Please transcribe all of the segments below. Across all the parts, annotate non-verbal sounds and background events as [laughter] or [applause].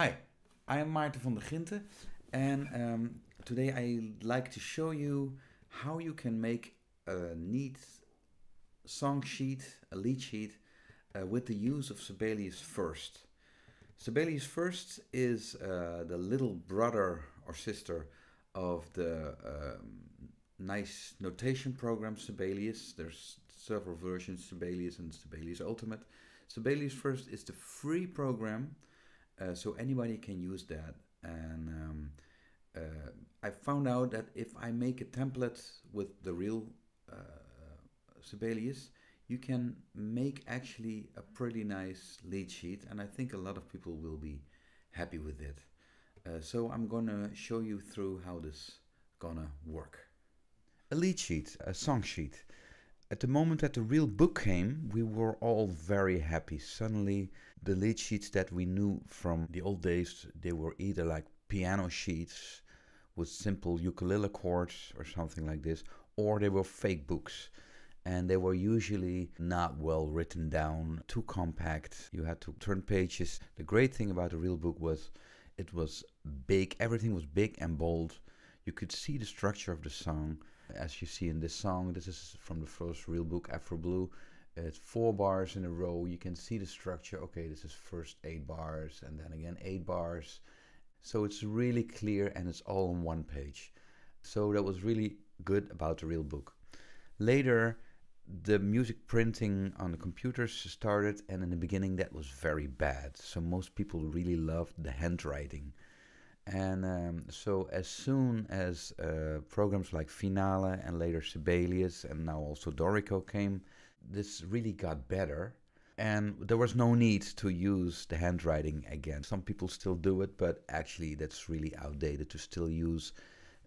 Hi, I am Maarten van der Grinten, and um, today I'd like to show you how you can make a neat song sheet, a lead sheet, uh, with the use of Sibelius First. Sibelius First is uh, the little brother or sister of the um, nice notation program Sibelius. There's several versions, Sibelius and Sibelius Ultimate. Sibelius First is the free program uh, so anybody can use that. And um, uh, I found out that if I make a template with the real uh, Sibelius, you can make actually a pretty nice lead sheet. And I think a lot of people will be happy with it. Uh, so I'm gonna show you through how this gonna work. A lead sheet, a song sheet. At the moment that the real book came, we were all very happy. Suddenly the lead sheets that we knew from the old days, they were either like piano sheets with simple ukulele chords or something like this, or they were fake books. And they were usually not well written down, too compact. You had to turn pages. The great thing about the real book was it was big, everything was big and bold. You could see the structure of the song. As you see in this song, this is from the first real book, Afro Blue. It's four bars in a row. You can see the structure. Okay, this is first eight bars and then again eight bars. So it's really clear and it's all on one page. So that was really good about the real book. Later, the music printing on the computers started, and in the beginning, that was very bad. So most people really loved the handwriting. And um, so, as soon as uh, programs like Finale and later Sibelius and now also Dorico came, this really got better and there was no need to use the handwriting again. Some people still do it, but actually that's really outdated to still use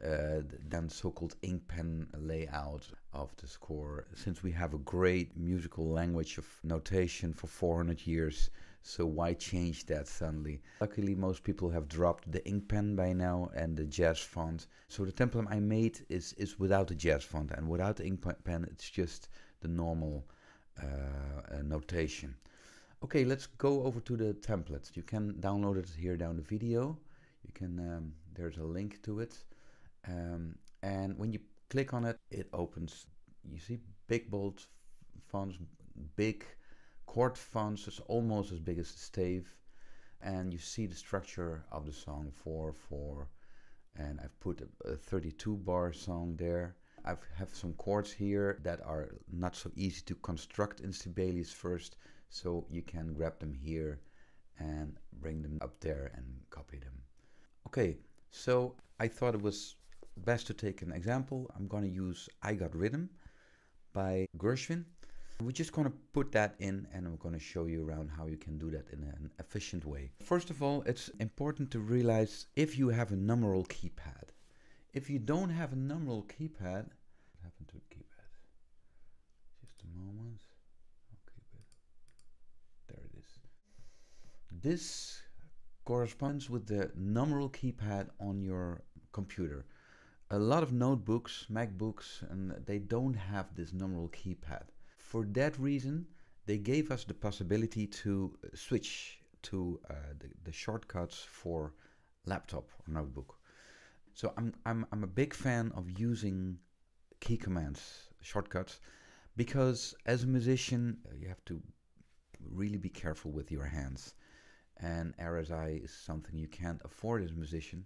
uh, the then so-called ink pen layout of the score. Since we have a great musical language of notation for 400 years, so why change that suddenly? Luckily, most people have dropped the ink pen by now and the jazz font. So the template I made is is without the jazz font and without the ink pen. It's just the normal uh, notation. Okay, let's go over to the templates. You can download it here down the video. You can um, there's a link to it, um, and when you click on it, it opens. You see big bold fonts, big chord fonts. is almost as big as the stave, and you see the structure of the song four four, and I've put a, a 32 bar song there I have some chords here that are not so easy to construct in Sibelius first, so you can grab them here and bring them up there and copy them. Okay, so I thought it was best to take an example. I'm to use I Got Rhythm by Gershwin. We're just going to put that in and I'm going to show you around how you can do that in an efficient way. First of all, it's important to realize if you have a numeral keypad if you don't have a numeral keypad, what happened to the keypad? Just a moment. Okay, there it is. This corresponds with the numeral keypad on your computer. A lot of notebooks, MacBooks, and they don't have this numeral keypad. For that reason, they gave us the possibility to switch to uh, the, the shortcuts for laptop or notebook. So I'm, I'm, I'm a big fan of using key commands, shortcuts, because as a musician, uh, you have to really be careful with your hands. And RSI is something you can't afford as a musician.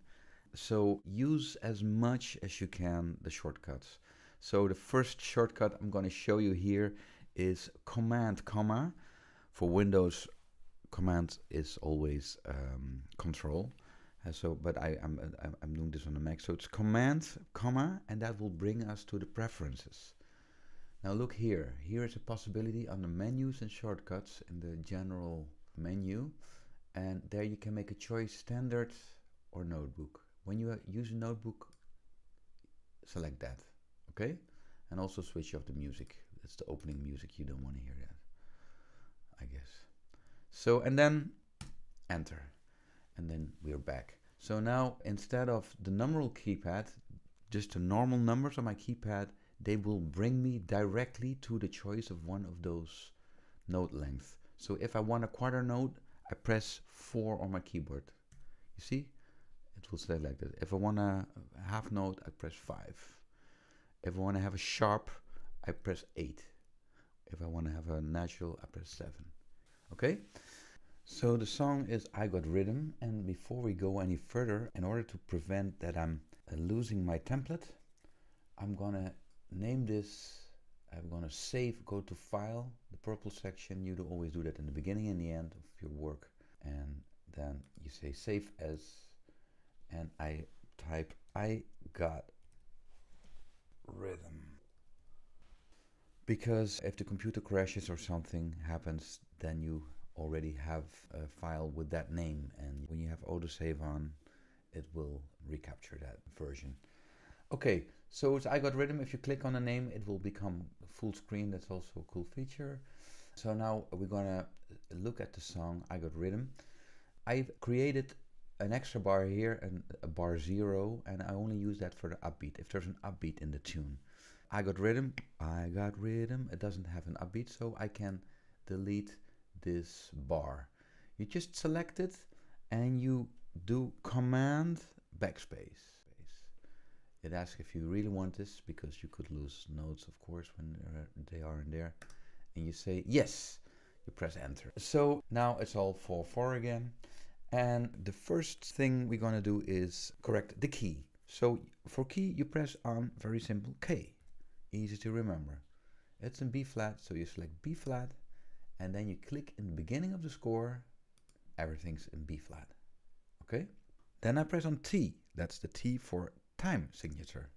So use as much as you can the shortcuts. So the first shortcut I'm going to show you here is Command comma. For Windows, Command is always um, Control. Uh, so, but I, I'm, I'm, I'm doing this on the Mac. So it's Command, comma, and that will bring us to the preferences. Now look here. Here is a possibility under menus and shortcuts in the general menu. And there you can make a choice standard or notebook. When you use a notebook, select that. Okay? And also switch off the music. That's the opening music. You don't want to hear that. I guess. So, and then enter and then we're back. So now instead of the numeral keypad, just the normal numbers on my keypad, they will bring me directly to the choice of one of those note lengths. So if I want a quarter note, I press 4 on my keyboard. You see? It will stay like that. If I want a half note, I press 5. If I want to have a sharp, I press 8. If I want to have a natural, I press 7. Okay? So the song is I Got Rhythm, and before we go any further, in order to prevent that I'm uh, losing my template, I'm gonna name this, I'm gonna save, go to File, the purple section, you do always do that in the beginning and the end of your work, and then you say save as, and I type I got rhythm. Because if the computer crashes or something happens, then you already have a file with that name, and when you have autosave on, it will recapture that version. Okay, so it's I got rhythm. If you click on a name, it will become full screen. That's also a cool feature. So now we're gonna look at the song I got rhythm. I've created an extra bar here and a bar zero, and I only use that for the upbeat. If there's an upbeat in the tune, I got rhythm. I got rhythm. It doesn't have an upbeat, so I can delete this bar. You just select it and you do command backspace. It asks if you really want this because you could lose notes, of course, when they are in there. And you say yes, you press enter. So now it's all 4 4 again. And the first thing we're gonna do is correct the key. So for key, you press on very simple K. Easy to remember. It's in B flat, so you select B flat and then you click in the beginning of the score, everything's in B flat. Okay? Then I press on T. That's the T for time signature.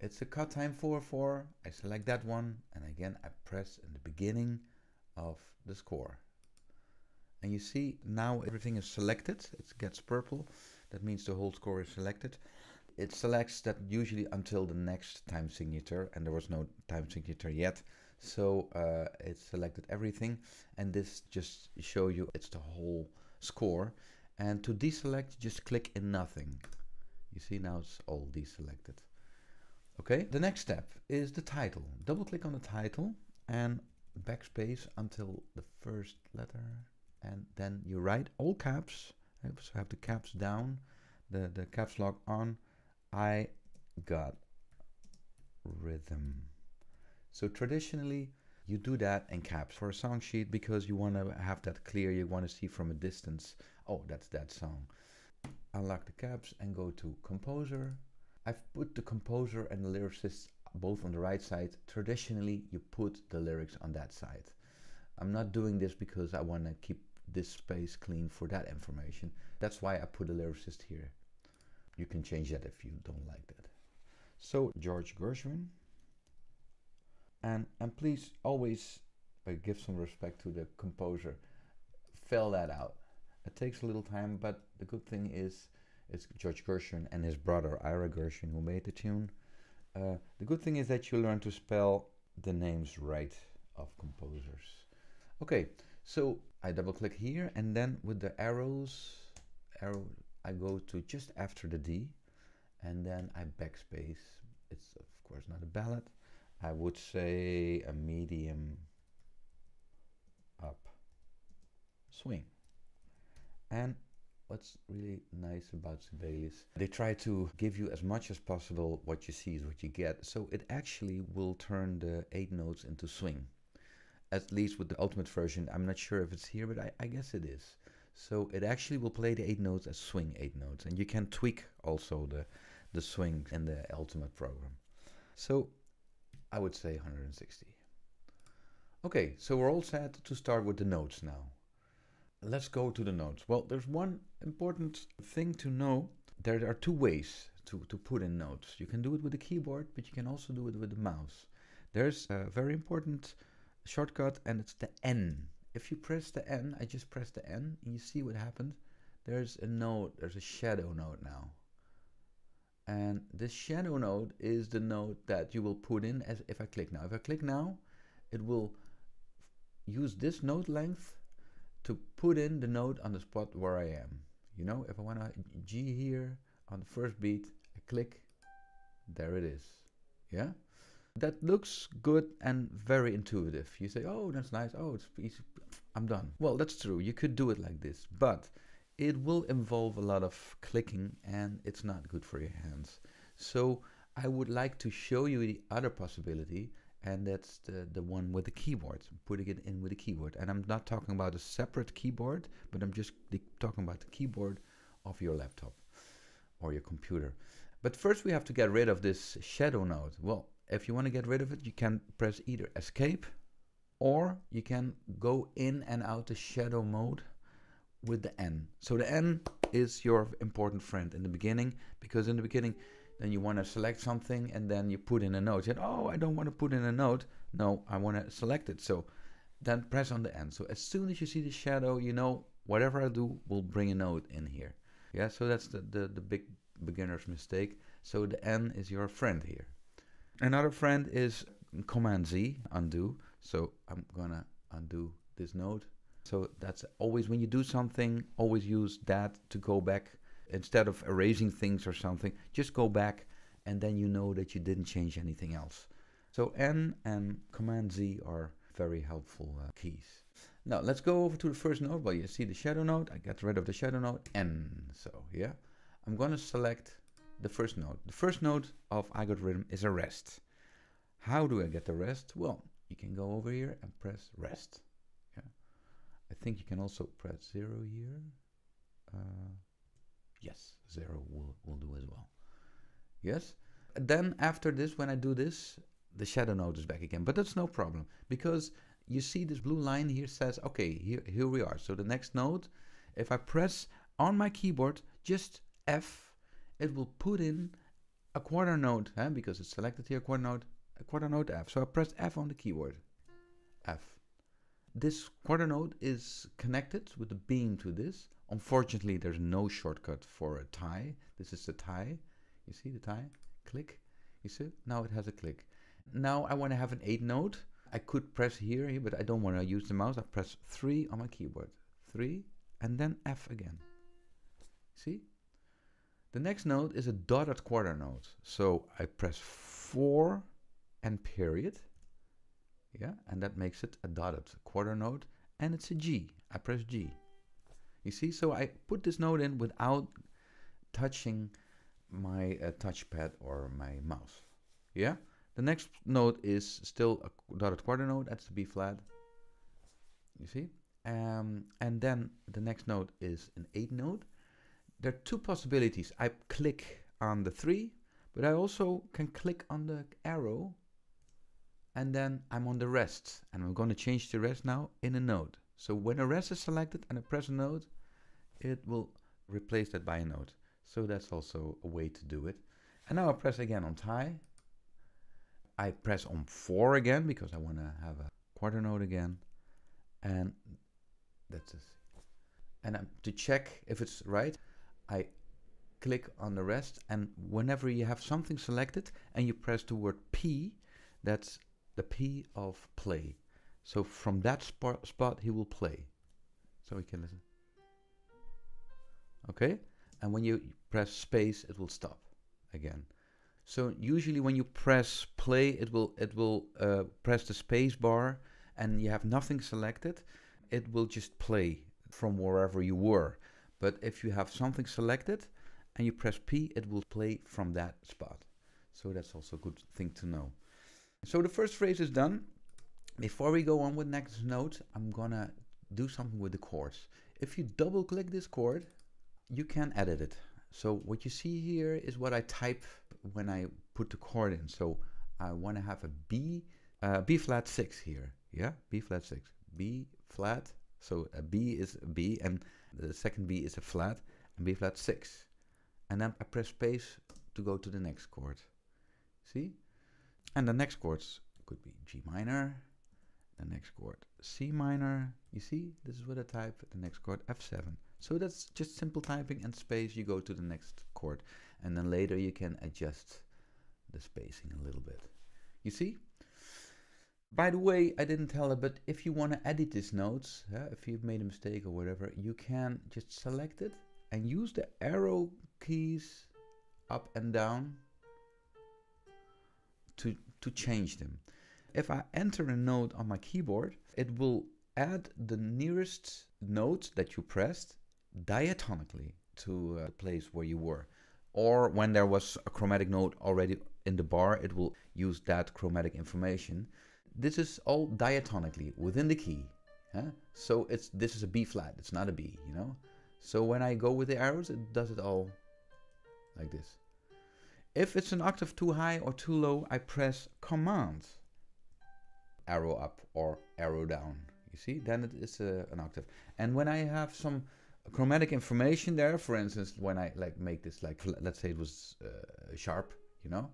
It's a cut time 4-4. I select that one and again I press in the beginning of the score. And you see now everything is selected. It gets purple. That means the whole score is selected. It selects that usually until the next time signature and there was no time signature yet. So uh, it selected everything and this just show you it's the whole score. And to deselect, just click in nothing. You see now it's all deselected. Okay, the next step is the title. Double click on the title and backspace until the first letter and then you write all caps. So have the caps down, the, the caps lock on. I got rhythm. So traditionally, you do that in caps for a song sheet because you want to have that clear. You want to see from a distance, oh, that's that song. Unlock the caps and go to composer. I've put the composer and the lyricist both on the right side. Traditionally, you put the lyrics on that side. I'm not doing this because I want to keep this space clean for that information. That's why I put the lyricist here. You can change that if you don't like that. So, George Gershwin. And and please always uh, give some respect to the composer. Fill that out. It takes a little time but the good thing is it's george gershwin and his brother ira gershwin who made the tune. Uh, the good thing is that you learn to spell the names right of composers. Okay so i double click here and then with the arrows arrow i go to just after the d and then i backspace it's of course not a ballad I would say a medium up swing. And what's really nice about Sibelius, they try to give you as much as possible what you see is what you get. So it actually will turn the eight notes into swing. At least with the ultimate version, I'm not sure if it's here, but I, I guess it is. So it actually will play the eight notes as swing eight notes. And you can tweak also the, the swing in the ultimate program. So I would say 160. Okay, so we're all set to start with the notes now. Let's go to the notes. Well, there's one important thing to know. There are two ways to, to put in notes. You can do it with the keyboard, but you can also do it with the mouse. There's a very important shortcut and it's the N. If you press the N, I just press the N and you see what happened. There's a note, there's a shadow note now. And this shadow note is the note that you will put in as if I click now. If I click now, it will use this note length to put in the note on the spot where I am. You know, if I want a G here on the first beat, I click, there it is. Yeah? That looks good and very intuitive. You say, oh, that's nice. Oh, it's easy. I'm done. Well, that's true. You could do it like this. But it will involve a lot of clicking and it's not good for your hands. So I would like to show you the other possibility and that's the, the one with the keyboard, putting it in with the keyboard. And I'm not talking about a separate keyboard, but I'm just talking about the keyboard of your laptop or your computer. But first we have to get rid of this shadow node. Well, if you want to get rid of it, you can press either escape or you can go in and out the shadow mode with the N. So the N is your important friend in the beginning because in the beginning then you want to select something and then you put in a note. You said, oh, I don't want to put in a note. No, I want to select it. So then press on the N. So as soon as you see the shadow, you know whatever I do will bring a note in here. Yeah, so that's the, the, the big beginner's mistake. So the N is your friend here. Another friend is Command Z, undo. So I'm gonna undo this node. So that's always when you do something, always use that to go back instead of erasing things or something. Just go back and then you know that you didn't change anything else. So N and Command Z are very helpful uh, keys. Now let's go over to the first node. Well, you see the shadow node. I got rid of the shadow node. N. So yeah, I'm to select the first node. The first node of iGotRhythm is a rest. How do I get the rest? Well, you can go over here and press rest. Yeah, I think you can also press zero here. Uh, yes, zero will, will do as well. Yes. Then after this, when I do this, the shadow node is back again. But that's no problem because you see this blue line here says, okay, here, here we are. So the next node, if I press on my keyboard just F, it will put in a quarter note eh, because it's selected here, quarter note, a quarter note F. So I press F on the keyboard. F. This quarter note is connected with the beam to this. Unfortunately, there's no shortcut for a tie. This is the tie. You see the tie? Click. You see? Now it has a click. Now I want to have an 8 note. I could press here, here, but I don't want to use the mouse. I press 3 on my keyboard. 3 and then F again. See? The next note is a dotted quarter note. So I press 4 and period. Yeah, and that makes it a dotted quarter note. And it's a G. I press G. You see, so I put this note in without touching my uh, touchpad or my mouse. Yeah? The next note is still a dotted quarter note. That's the B flat. You see? Um, and then the next note is an 8 note there are two possibilities. I click on the three, but I also can click on the arrow and then I'm on the rest. And I'm going to change the rest now in a node. So when a rest is selected and I press a node, it will replace that by a node. So that's also a way to do it. And now I press again on tie. I press on 4 again because I want to have a quarter note again. And that's it. And um, to check if it's right, I click on the rest and whenever you have something selected and you press the word P, that's the P of play. So from that spot, spot he will play. So we can listen. Okay? And when you press space, it will stop again. So usually when you press play, it will it will uh, press the space bar and you have nothing selected. It will just play from wherever you were. But if you have something selected and you press P, it will play from that spot. So that's also a good thing to know. So the first phrase is done. Before we go on with next note, I'm gonna do something with the chords. If you double click this chord, you can edit it. So what you see here is what I type when I put the chord in. So I want to have a B, uh, B flat six here. Yeah, B flat six, B flat. So a B is a B, and the second B is a flat and B flat 6. And then I press space to go to the next chord. See? And the next chords could be G minor, the next chord C minor. You see? This is what I type. The next chord F7. So that's just simple typing and space. You go to the next chord. And then later you can adjust the spacing a little bit. You see? By the way, I didn't tell it, but if you want to edit these notes, yeah, if you've made a mistake or whatever, you can just select it and use the arrow keys up and down to, to change them. If I enter a note on my keyboard, it will add the nearest note that you pressed diatonically to uh, the place where you were. Or when there was a chromatic note already in the bar, it will use that chromatic information. This is all diatonically within the key. Huh? So it's this is a B flat, it's not a B, you know? So when I go with the arrows, it does it all like this. If it's an octave too high or too low, I press Command, arrow up or arrow down. You see, then it is a, an octave. And when I have some chromatic information there, for instance, when I like make this like, let's say it was uh, sharp, you know,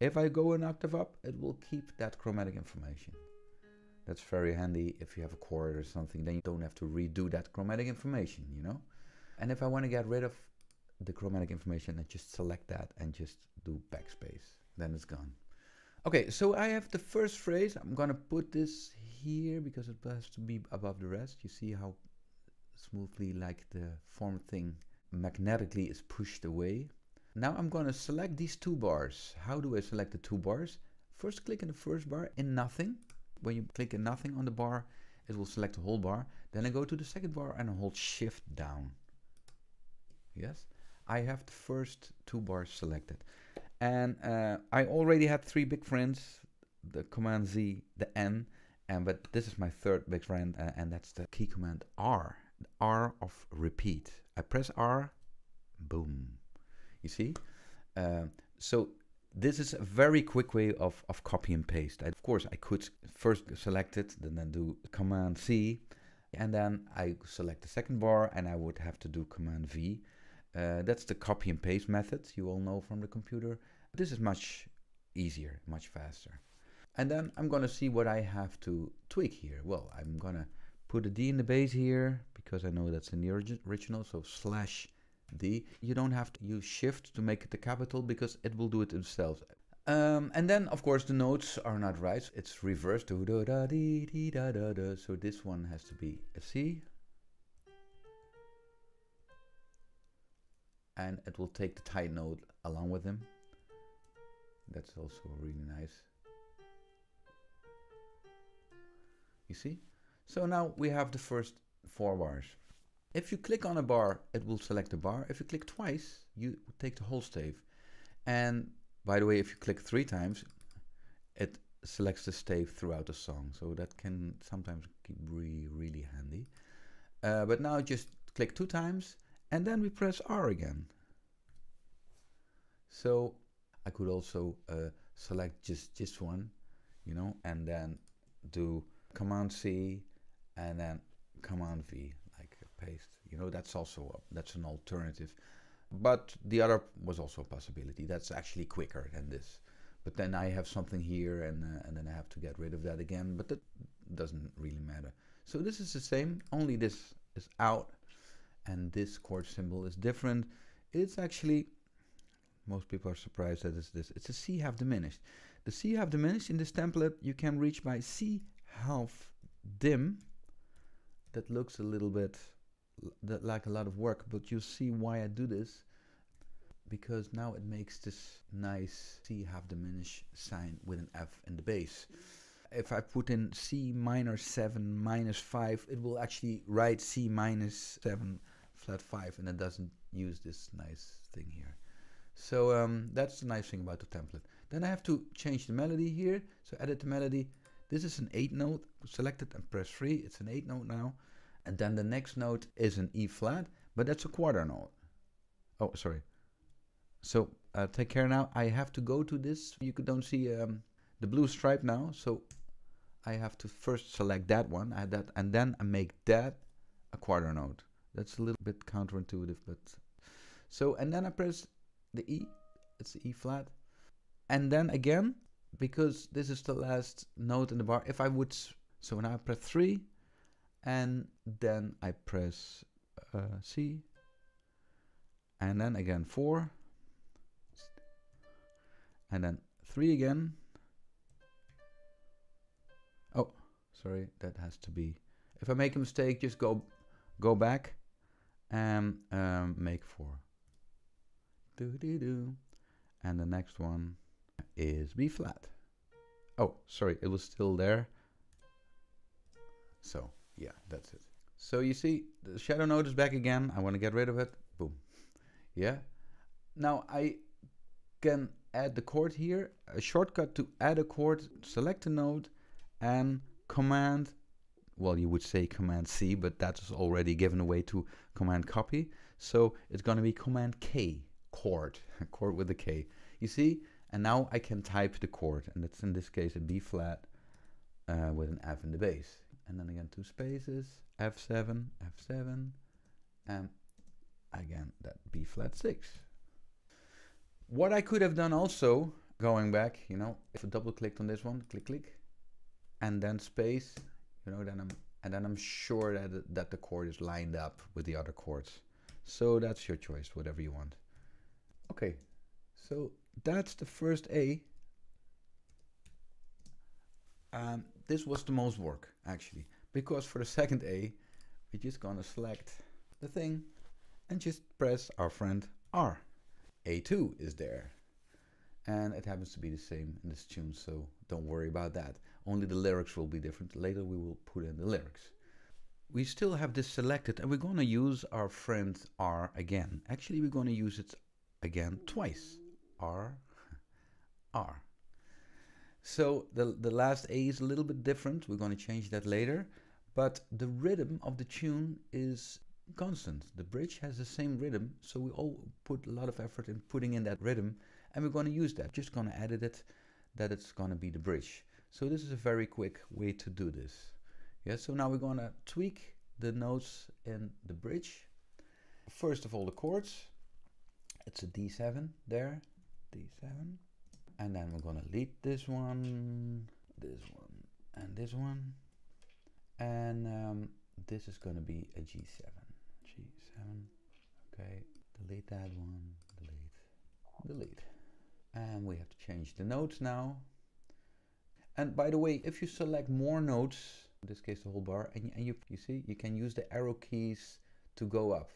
if I go an octave up, it will keep that chromatic information. That's very handy if you have a chord or something, then you don't have to redo that chromatic information, you know? And if I want to get rid of the chromatic information, and just select that and just do backspace. Then it's gone. Okay, so I have the first phrase. I'm gonna put this here because it has to be above the rest. You see how smoothly like the form thing magnetically is pushed away. Now I'm gonna select these two bars. How do I select the two bars? First click in the first bar in nothing. When you click in nothing on the bar, it will select the whole bar. Then I go to the second bar and I hold shift down. Yes, I have the first two bars selected. And uh, I already had three big friends, the command Z, the N, and but this is my third big friend, uh, and that's the key command R, R of repeat. I press R, boom. You see? Uh, so this is a very quick way of, of copy and paste. I, of course, I could first select it, then, then do Command C, and then I select the second bar, and I would have to do Command V. Uh, that's the copy and paste method you all know from the computer. This is much easier, much faster. And then I'm gonna see what I have to tweak here. Well, I'm gonna put a D in the bass here because I know that's in the original, so slash D. You don't have to use shift to make it a capital because it will do it itself. Um, and then, of course, the notes are not right. It's reversed. So this one has to be a C. And it will take the tight note along with him. That's also really nice. You see? So now we have the first four bars. If you click on a bar, it will select the bar. If you click twice, you take the whole stave. And by the way, if you click three times, it selects the stave throughout the song. So that can sometimes be really, really handy. Uh, but now just click two times and then we press R again. So I could also uh, select just this one, you know, and then do Command C and then Command V like paste. You know, that's also a, that's an alternative. But the other was also a possibility. That's actually quicker than this. But then I have something here, and uh, and then I have to get rid of that again. But that doesn't really matter. So this is the same. Only this is out, and this chord symbol is different. It's actually most people are surprised that it's this. It's a C half diminished. The C half diminished in this template you can reach by C half dim. That looks a little bit that like a lot of work, but you see why I do this because now it makes this nice C half diminished sign with an F in the bass. If I put in C minor 7 minus 5, it will actually write C minus 7 flat 5 and it doesn't use this nice thing here. So um, that's the nice thing about the template. Then I have to change the melody here. So edit the melody. This is an 8 note. Select it and press 3. It's an 8 note now. And then the next note is an E flat, but that's a quarter note. Oh, sorry. So uh, take care now. I have to go to this. You don't see um, the blue stripe now. So I have to first select that one, add that, and then I make that a quarter note. That's a little bit counterintuitive, but so and then I press the E. It's E flat, and then again because this is the last note in the bar. If I would, so now I press three, and then I press uh, C and then again 4 and then 3 again oh sorry that has to be if I make a mistake just go go back and um, make 4 do do do and the next one is B flat oh sorry it was still there so yeah, that's it. So you see, the shadow node is back again. I want to get rid of it. Boom. Yeah. Now I can add the chord here. A shortcut to add a chord, select a node and command, well, you would say command C, but that's already given away to command copy. So it's going to be command K, chord, [laughs] chord with a K. You see? And now I can type the chord, and it's in this case a B flat uh, with an F in the bass. And then again, two spaces, F7, F7, and again, that B flat 6. What I could have done also, going back, you know, if I double clicked on this one, click, click, and then space, you know, then I'm, and then I'm sure that, that the chord is lined up with the other chords. So that's your choice, whatever you want. Okay, so that's the first A. Um, this was the most work, actually, because for the second A, we're just gonna select the thing and just press our friend R. A2 is there. And it happens to be the same in this tune, so don't worry about that. Only the lyrics will be different. Later we will put in the lyrics. We still have this selected and we're going to use our friend R again. Actually, we're going to use it again twice. R, R. So the, the last A is a little bit different. We're going to change that later. But the rhythm of the tune is constant. The bridge has the same rhythm, so we all put a lot of effort in putting in that rhythm, and we're going to use that. Just going to edit it that it's going to be the bridge. So this is a very quick way to do this. Yeah, so now we're to tweak the notes in the bridge. First of all, the chords. It's a D7 there, D7. And then we're to lead this one, this one, and this one. And um, this is to be a G7. G7. Okay, delete that one, delete, delete. And we have to change the notes now. And by the way, if you select more notes, in this case the whole bar, and, and you, you see, you can use the arrow keys to go up.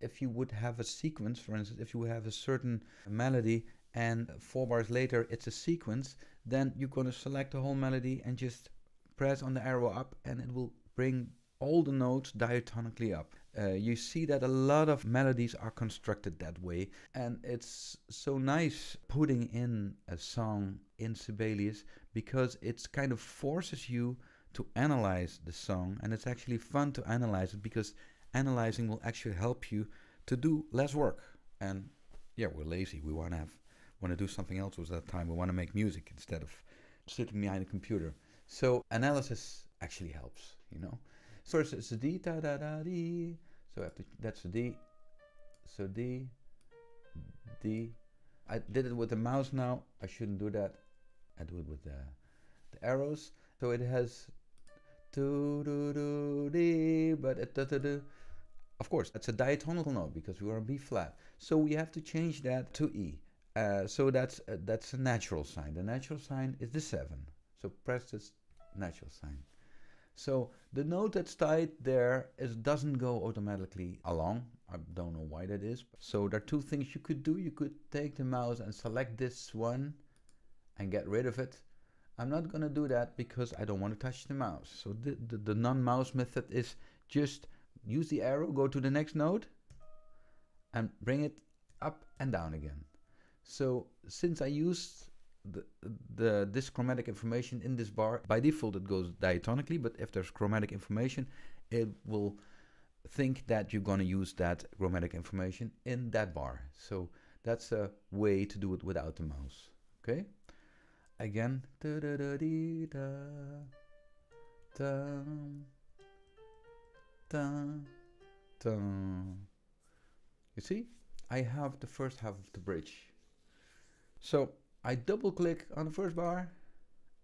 If you would have a sequence, for instance, if you have a certain melody and four bars later it's a sequence, then you're going to select the whole melody and just press on the arrow up and it will bring all the notes diatonically up. Uh, you see that a lot of melodies are constructed that way, and it's so nice putting in a song in Sibelius because it kind of forces you to analyze the song, and it's actually fun to analyze it because analyzing will actually help you to do less work. And yeah, we're lazy. We want to have want to do something else with that time. We want to make music instead of sitting behind a computer. So analysis actually helps, you know. First it's a D, da da da D. So after that's a D. So D, D. I did it with the mouse now. I shouldn't do that. I do it with the, the arrows. So it has do do do D, but it da da da. Of course, that's a diatonical note because we are on B flat. So we have to change that to E. Uh, so that's uh, that's a natural sign. The natural sign is the seven. So press this natural sign. So the note that's tied there is doesn't go automatically along. I don't know why that is. So there are two things you could do. You could take the mouse and select this one and get rid of it. I'm not going to do that because I don't want to touch the mouse. So the, the, the non-mouse method is just use the arrow, go to the next node and bring it up and down again. So since I used the, the this chromatic information in this bar by default it goes diatonically but if there's chromatic information it will think that you're going to use that chromatic information in that bar. So that's a way to do it without the mouse okay? Again you see? I have the first half of the bridge. So I double click on the first bar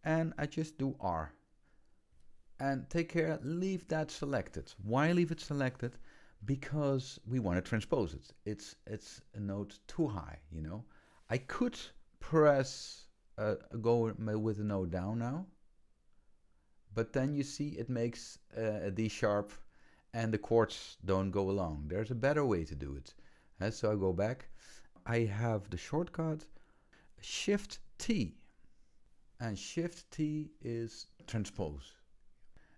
and I just do R. And take care, leave that selected. Why leave it selected? Because we want to transpose it. It's, it's a note too high, you know. I could press, uh, go with a note down now. But then you see it makes uh, a D sharp and the chords don't go along. There's a better way to do it. Uh, so I go back. I have the shortcut Shift T. And Shift T is transpose.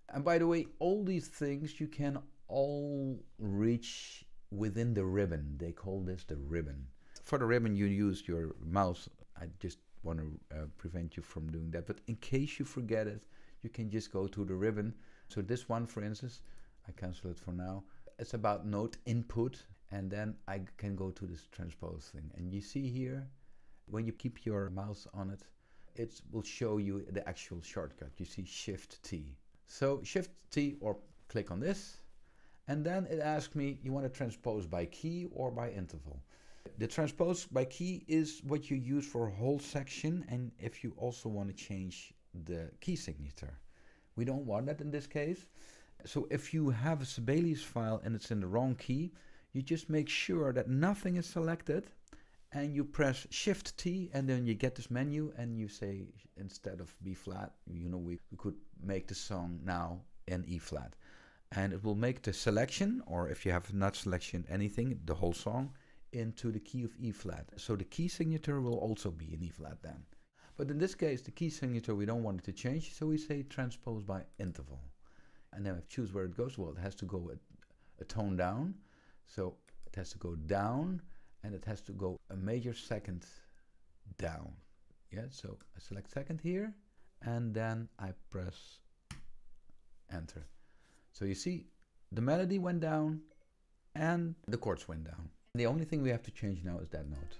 And by the way, all these things you can all reach within the ribbon. They call this the ribbon. For the ribbon, you use your mouse. I just want to uh, prevent you from doing that. But in case you forget it, you can just go to the ribbon. So this one, for instance, I cancel it for now. It's about note input. And then I can go to this transpose thing. And you see here, when you keep your mouse on it, it will show you the actual shortcut. You see Shift T. So Shift T or click on this. And then it asks me, you want to transpose by key or by interval? The transpose by key is what you use for a whole section and if you also want to change the key signature. We don't want that in this case. So if you have a Sibelius file and it's in the wrong key, you just make sure that nothing is selected and you press Shift T and then you get this menu and you say instead of B flat, you know, we, we could make the song now in E flat. And it will make the selection, or if you have not selection anything, the whole song, into the key of E flat. So the key signature will also be in E flat then. But in this case, the key signature, we don't want it to change, so we say transpose by interval. And then we choose where it goes. Well, it has to go a, a tone down. So it has to go down and it has to go a major second down. Yeah, so I select second here and then I press enter. So you see the melody went down and the chords went down. The only thing we have to change now is that note.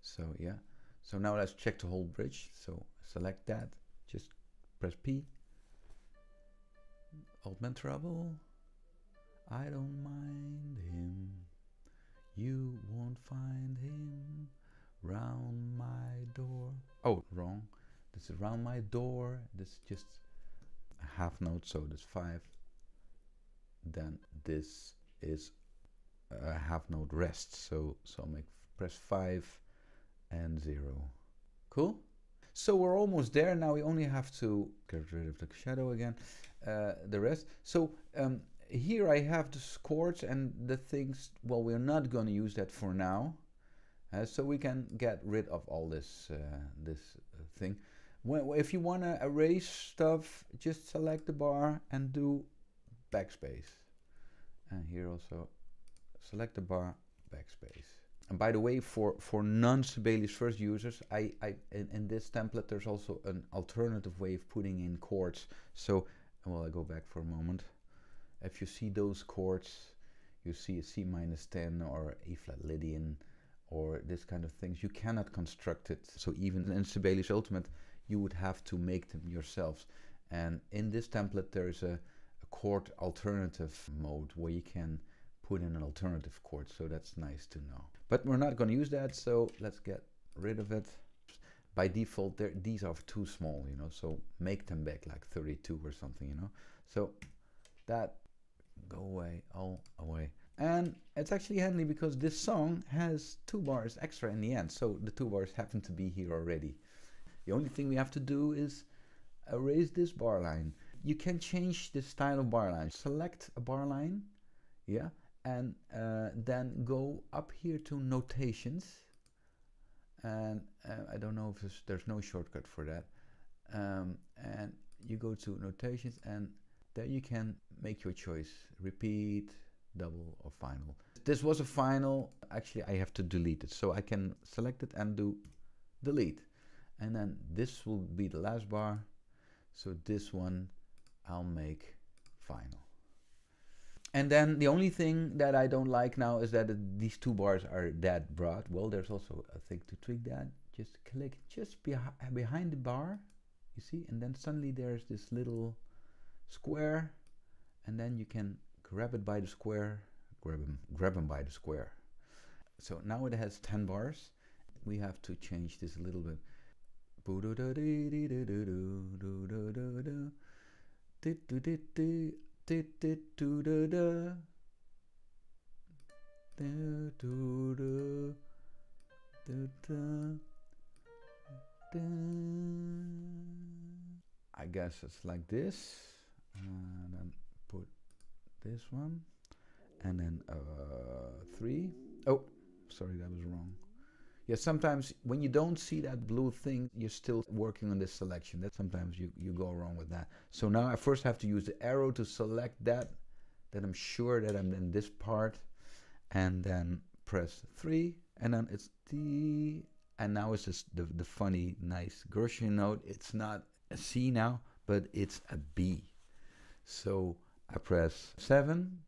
So yeah, so now let's check the whole bridge. So select that, just press P, Old man trouble, I don't mind him. You won't find him round my door. Oh, wrong. This is round my door. This is just a half note, so that's five. Then this is a half note rest. So so make press five and zero. Cool. So we're almost there. Now we only have to get rid of the shadow again. Uh, the rest. So um, here I have the chords and the things, well, we're not going to use that for now. Uh, so we can get rid of all this, uh, this uh, thing. When, if you want to erase stuff, just select the bar and do backspace. And here also select the bar, backspace. And by the way, for, for non-Sibelius first users, I, I in, in, this template there's also an alternative way of putting in chords. So, well, I go back for a moment if you see those chords, you see a C minus 10 or A flat Lydian or this kind of things, you cannot construct it. So even in Sibelius Ultimate, you would have to make them yourselves. And in this template, there's a, a chord alternative mode where you can put in an alternative chord. So that's nice to know. But we're not going to use that, so let's get rid of it. By default, these are too small, you know, so make them back like 32 or something, you know. So that go away, all away. And it's actually handy because this song has two bars extra in the end, so the two bars happen to be here already. The only thing we have to do is erase this bar line. You can change the style of bar line. Select a bar line, yeah, and uh, then go up here to notations. And uh, I don't know if there's, there's, no shortcut for that. Um, and you go to notations and there you can make your choice repeat double or final. This was a final. Actually I have to delete it so I can select it and do delete. And then this will be the last bar so this one I'll make final. And then the only thing that I don't like now is that these two bars are that broad. Well there's also a thing to tweak that. Just click just behi behind the bar you see? And then suddenly there's this little square and then you can grab it by the square grab him grab him by the square. So now it has 10 bars. We have to change this a little bit. I guess it's like this and then put this one and then uh, three. Oh, sorry, that was wrong. Yeah, sometimes when you don't see that blue thing, you're still working on this selection. That sometimes you, you go wrong with that. So now I first have to use the arrow to select that, that I'm sure that I'm in this part, and then press 3, and then it's D, and now it's just the, the funny, nice Gershwin note. It's not a C now, but it's a B. So I press 7,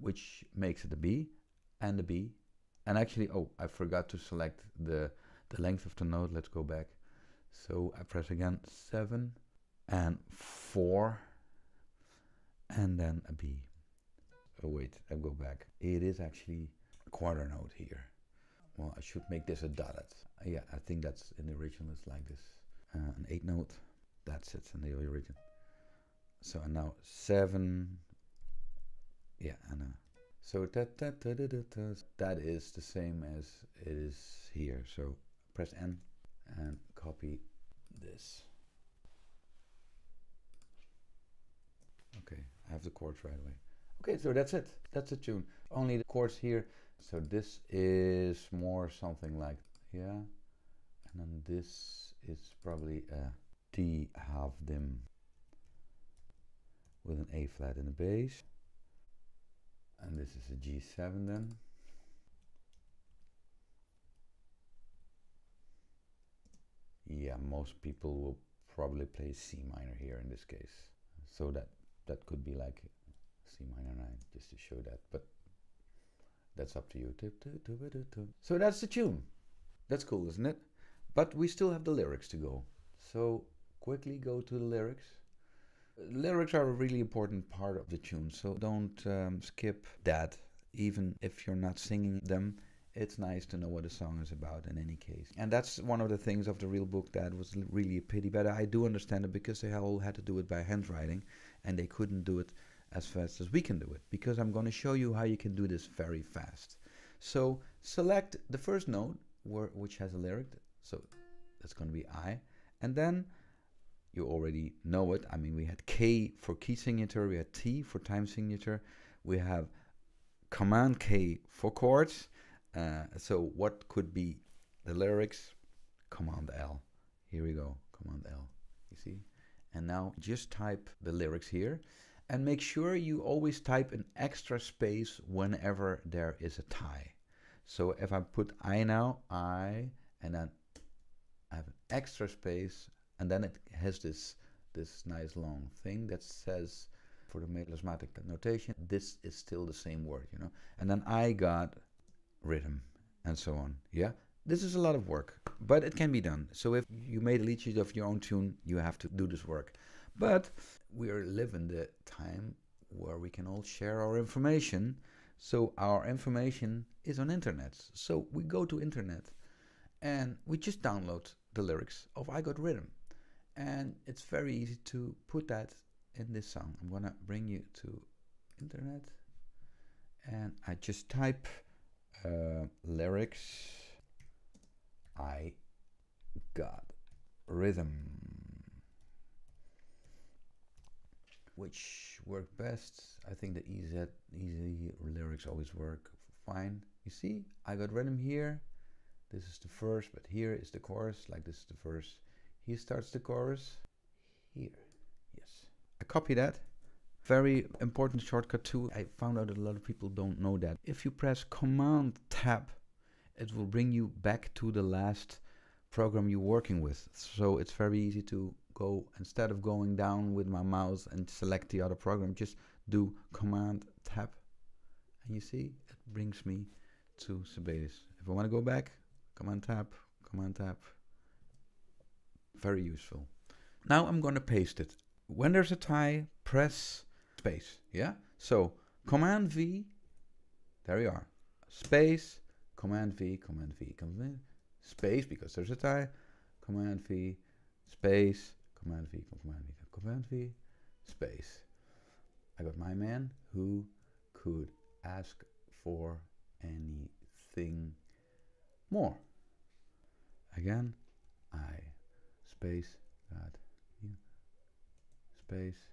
which makes it a B, and a B, and actually, oh, I forgot to select the, the length of the note. Let's go back. So I press again 7 and 4 and then a B. Oh wait, I go back. It is actually a quarter note here. Well, I should make this a dotted. Yeah, I think that's in the original. It's like this. Uh, an eight note. That's it in the original. So now seven. Yeah, and a so that, that, that, is the same as it is here. So press N and copy this. Okay, I have the chords right away. Okay, so that's it. That's the tune. Only the chords here. So this is more something like, yeah. And then this is probably uh, a D half dim with an A flat in the bass and this is a G7 then. Yeah, most people will probably play C minor here in this case. So that that could be like C minor 9 just to show that, but that's up to you. So that's the tune. That's cool, isn't it? But we still have the lyrics to go. So quickly go to the lyrics lyrics are a really important part of the tune, so don't um, skip that. Even if you're not singing them, it's nice to know what a song is about in any case. And that's one of the things of the real book that was really a pity. But I do understand it because they all had to do it by handwriting and they couldn't do it as fast as we can do it. Because I'm going to show you how you can do this very fast. So select the first note which has a lyric. So that's going to be I. And then you already know it. I mean, we had K for key signature, we had T for time signature, we have Command K for chords. Uh, so what could be the lyrics? Command L. Here we go, Command L. You see? And now just type the lyrics here and make sure you always type an extra space whenever there is a tie. So if I put I now, I, and then I have an extra space and then it has this this nice long thing that says for the melismatic notation this is still the same word you know? And then i got rhythm and so on yeah? This is a lot of work but it can be done. So if you made a lead sheet of your own tune you have to do this work. But we are living the time where we can all share our information. So our information is on internet. So we go to internet and we just download the lyrics of i got rhythm and it's very easy to put that in this song. I'm gonna bring you to internet. And I just type uh, lyrics. I got rhythm which work best. I think the easy easy lyrics always work fine. You see I got rhythm here. This is the first but here is the chorus like this is the first he starts the chorus here. Yes. I copy that. Very important shortcut too. I found out that a lot of people don't know that. If you press Command Tab, it will bring you back to the last program you're working with. So it's very easy to go, instead of going down with my mouse and select the other program, just do Command Tab. And you see, it brings me to Sibelius. If I want to go back, Command Tab, Command Tab, very useful. Now I'm going to paste it. When there's a tie, press space. Yeah? So Command V, there you are. Space, Command V, Command V, Command V, space because there's a tie. Command V, space, Command V, Command V, Command V, space. I got my man who could ask for anything more. Again, I space, God, space.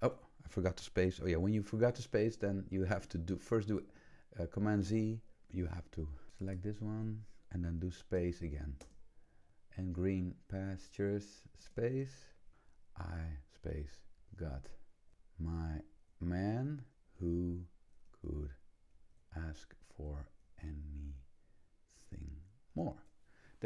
Oh, I forgot the space. Oh yeah, when you forgot the space, then you have to do first do uh, Command Z. You have to select this one, and then do space again. And green pastures space I space got my man who could ask for anything more.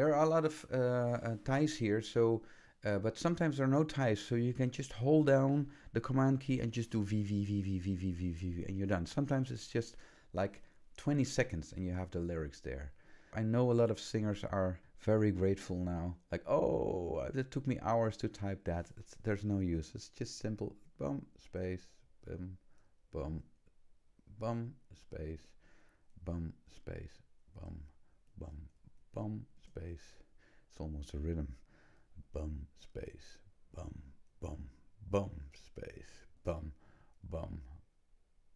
There are a lot of uh, uh, ties here, so uh, but sometimes there are no ties, so you can just hold down the command key and just do v v v v v v v v, and you're done. Sometimes it's just like 20 seconds and you have the lyrics there. I know a lot of singers are very grateful now. Like, oh, it took me hours to type that. It's, there's no use. It's just simple. Bum space, bum, bum, bum space, bum space, bum, bum, bum space. It's almost a rhythm. Bum space. Bum bum bum space. Bum bum.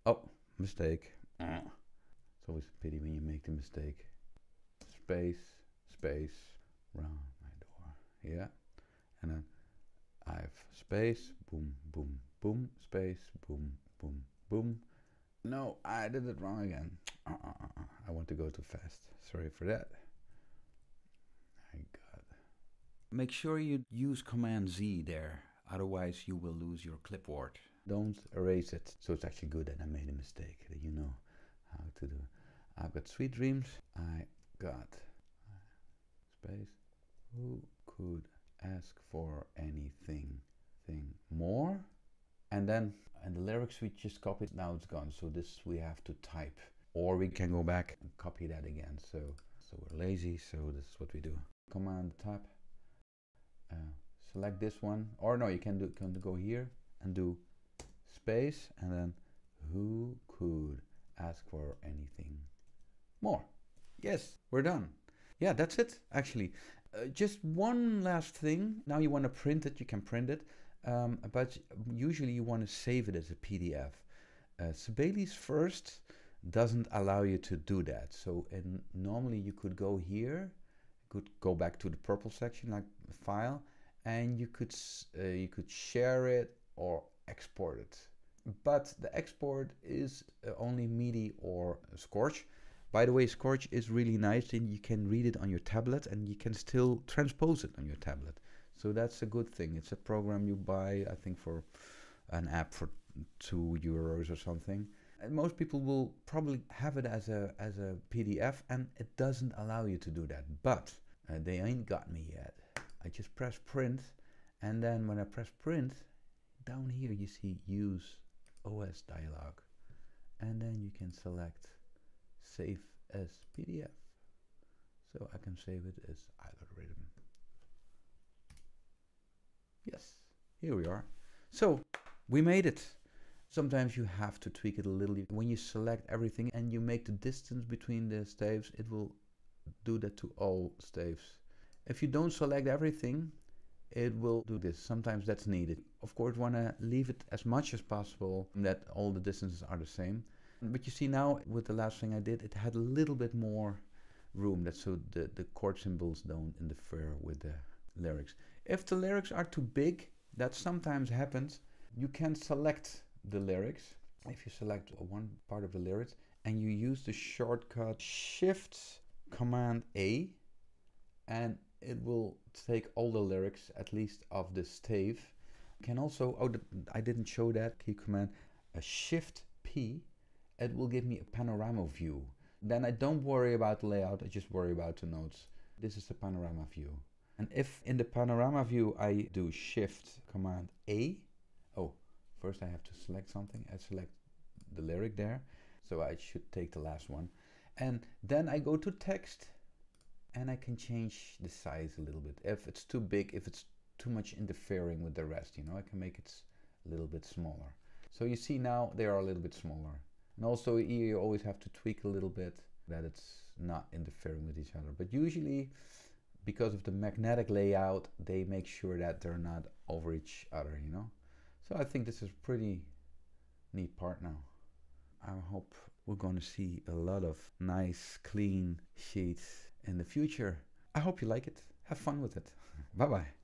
Oh mistake. It's always a pity when you make the mistake. Space space. Round my door. Yeah. And then I have space. Boom boom boom. Space. Boom boom boom. No I did it wrong again. Uh, uh, uh, I want to go too fast. Sorry for that Make sure you use Command Z there, otherwise you will lose your clipboard. Don't erase it. So it's actually good that I made a mistake, that you know how to do. I've got sweet dreams. I got space. Who could ask for anything thing more? And then and the lyrics we just copied now it's gone. So this we have to type. Or we can go back and copy that again. So so we're lazy, so this is what we do. Command tab uh, select this one. Or no you can do can go here and do space and then who could ask for anything more? Yes we're done. Yeah that's it actually. Uh, just one last thing. Now you want to print it you can print it. Um, but usually you want to save it as a PDF uh, Sibelius first doesn't allow you to do that. So and normally you could go here could go back to the purple section like file and you could uh, you could share it or export it. But the export is uh, only MIDI or Scorch. By the way Scorch is really nice and you can read it on your tablet and you can still transpose it on your tablet. So that's a good thing. It's a program you buy I think for an app for two euros or something. And most people will probably have it as a as a PDF and it doesn't allow you to do that. But uh, they ain't got me yet. I just press print and then when I press print down here you see use OS dialog and then you can select save as PDF so I can save it as I Got Rhythm. Yes here we are. So we made it. Sometimes you have to tweak it a little. When you select everything and you make the distance between the staves it will do that to all staves. If you don't select everything, it will do this. Sometimes that's needed. Of course, want to leave it as much as possible that all the distances are the same. But you see now with the last thing I did, it had a little bit more room that so the, the chord symbols don't interfere with the lyrics. If the lyrics are too big, that sometimes happens, you can select the lyrics. If you select one part of the lyrics and you use the shortcut Shift Command A and it will take all the lyrics at least of the stave. Can also, oh, I didn't show that key command, a Shift P, it will give me a panorama view. Then I don't worry about the layout, I just worry about the notes. This is the panorama view. And if in the panorama view I do Shift Command A, oh, first I have to select something. I select the lyric there, so I should take the last one and then I go to text and I can change the size a little bit. If it's too big if it's too much interfering with the rest you know I can make it a little bit smaller. So you see now they are a little bit smaller. And also you always have to tweak a little bit that it's not interfering with each other. But usually because of the magnetic layout they make sure that they're not over each other you know? So I think this is pretty neat part now. I hope we're going to see a lot of nice, clean sheets in the future. I hope you like it. Have fun with it. [laughs] bye bye.